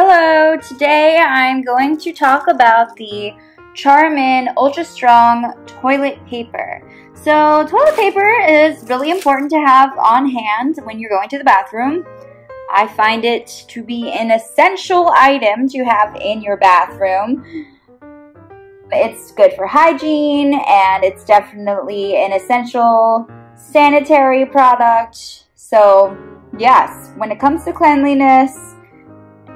Hello, today I'm going to talk about the Charmin Ultra Strong toilet paper. So toilet paper is really important to have on hand when you're going to the bathroom. I find it to be an essential item to have in your bathroom. It's good for hygiene and it's definitely an essential sanitary product. So yes, when it comes to cleanliness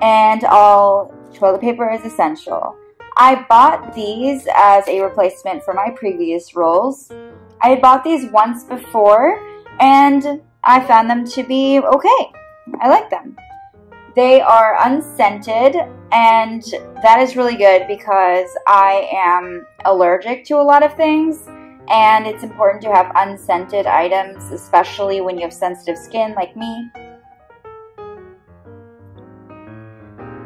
and all, toilet paper is essential. I bought these as a replacement for my previous rolls. I had bought these once before and I found them to be okay. I like them. They are unscented and that is really good because I am allergic to a lot of things and it's important to have unscented items, especially when you have sensitive skin like me.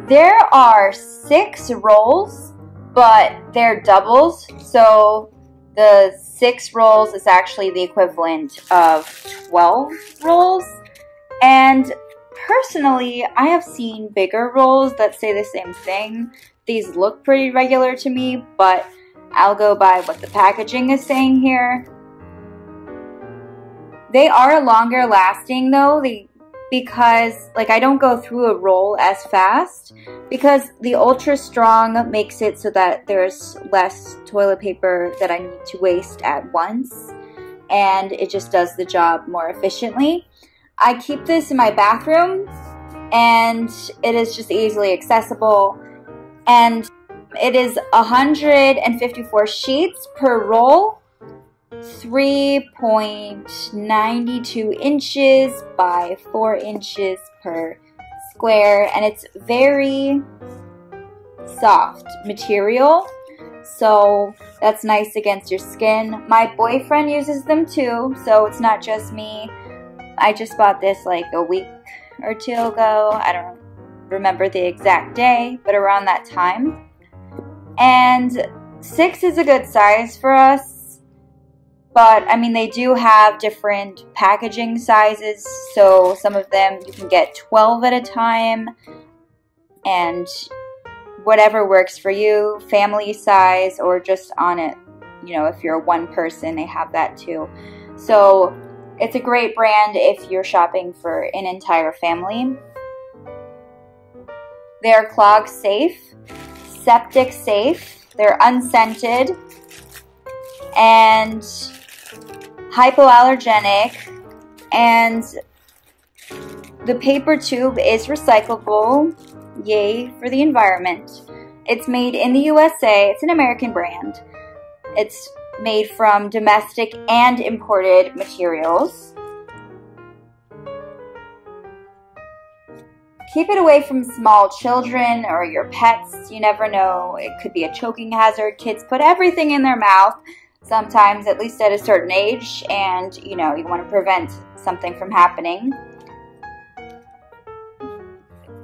There are six rolls, but they're doubles, so the six rolls is actually the equivalent of 12 rolls. And personally, I have seen bigger rolls that say the same thing. These look pretty regular to me, but I'll go by what the packaging is saying here. They are longer lasting though, they, because like I don't go through a roll as fast because the ultra strong makes it so that there's less toilet paper that I need to waste at once and it just does the job more efficiently. I keep this in my bathroom and it is just easily accessible and it is 154 sheets per roll, 3.92 inches by 4 inches per square, and it's very soft material. So that's nice against your skin. My boyfriend uses them too, so it's not just me. I just bought this like a week or two ago. I don't remember the exact day, but around that time. And six is a good size for us. But I mean, they do have different packaging sizes. So some of them you can get 12 at a time. And whatever works for you, family size, or just on it. You know, if you're one person, they have that too. So it's a great brand if you're shopping for an entire family. They are clog safe septic safe, they're unscented, and hypoallergenic, and the paper tube is recyclable. Yay for the environment. It's made in the USA. It's an American brand. It's made from domestic and imported materials. Keep it away from small children or your pets. You never know. It could be a choking hazard. Kids put everything in their mouth sometimes, at least at a certain age, and you know, you want to prevent something from happening.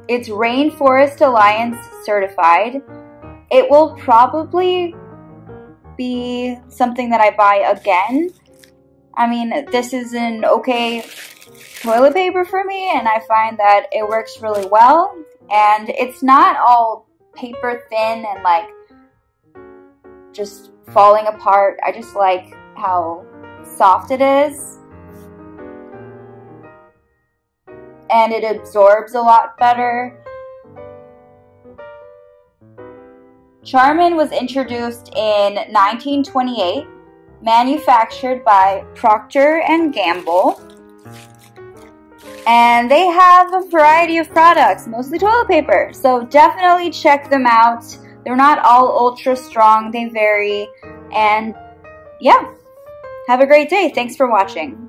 It's Rainforest Alliance certified. It will probably be something that I buy again. I mean, this is an okay toilet paper for me and I find that it works really well and it's not all paper thin and like just falling apart. I just like how soft it is and it absorbs a lot better. Charmin was introduced in 1928, manufactured by Procter & Gamble and they have a variety of products, mostly toilet paper. So definitely check them out. They're not all ultra strong, they vary. And yeah, have a great day. Thanks for watching.